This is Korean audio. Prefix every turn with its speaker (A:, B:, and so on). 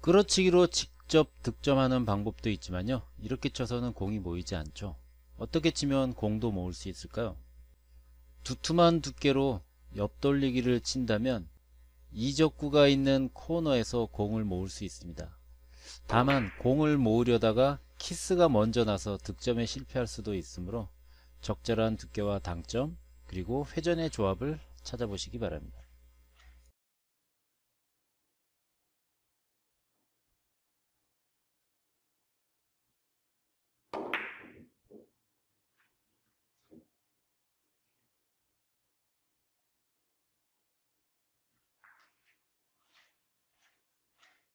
A: 끌어치기로 직접 득점하는 방법도 있지만요. 이렇게 쳐서는 공이 모이지 않죠. 어떻게 치면 공도 모을 수 있을까요? 두툼한 두께로 옆돌리기를 친다면 이적구가 있는 코너에서 공을 모을 수 있습니다. 다만 공을 모으려다가 키스가 먼저 나서 득점에 실패할 수도 있으므로 적절한 두께와 당점 그리고 회전의 조합을 찾아보시기 바랍니다.